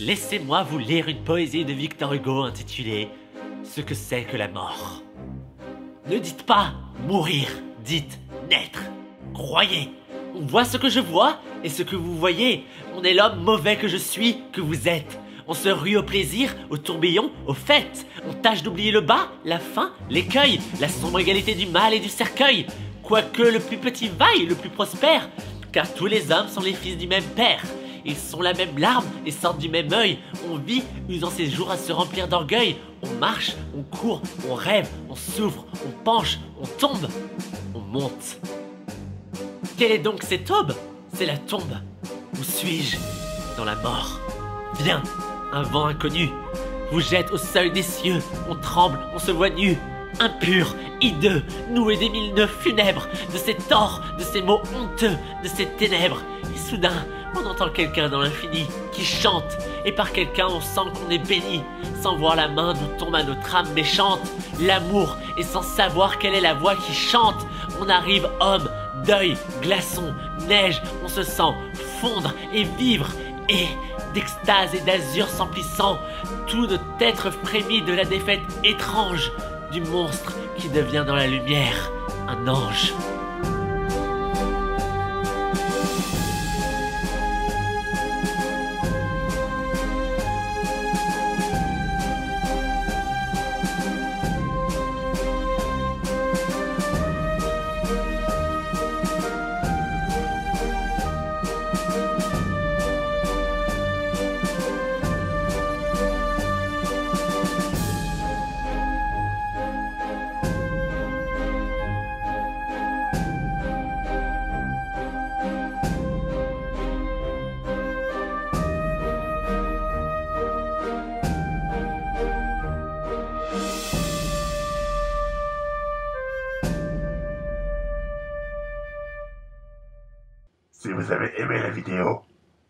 laissez-moi vous lire une poésie de Victor Hugo intitulée Ce que c'est que la mort. Ne dites pas mourir, dites naître. Croyez, on voit ce que je vois et ce que vous voyez. On est l'homme mauvais que je suis, que vous êtes. On se rue au plaisir, au tourbillon, aux fêtes. On tâche d'oublier le bas, la faim, l'écueil, la sombre égalité du mal et du cercueil. Quoique le plus petit vaille le plus prospère, car tous les hommes sont les fils du même père. Ils sont la même larme et sortent du même œil. On vit, usant ses jours à se remplir d'orgueil. On marche, on court, on rêve, on souffre, on penche, on tombe, on monte. Quelle est donc cette aube? C'est la tombe. Où suis-je? Dans la mort. Viens, un vent inconnu vous jette au seuil des cieux. On tremble, on se voit nu. Impur, hideux, noué des mille nœuds funèbres, de ces torts, de ces mots honteux, de ces ténèbres. Et soudain, on entend quelqu'un dans l'infini qui chante, et par quelqu'un on sent qu'on est béni, sans voir la main d'où tombe à notre âme méchante, l'amour, et sans savoir quelle est la voix qui chante, on arrive homme, deuil, glaçon, neige, on se sent fondre et vivre, et d'extase et d'azur s'emplissant, tout notre être frémit de la défaite étrange du monstre qui devient dans la lumière un ange. Si vous avez aimé la vidéo,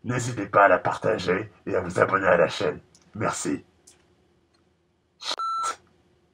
n'hésitez pas à la partager et à vous abonner à la chaîne. Merci.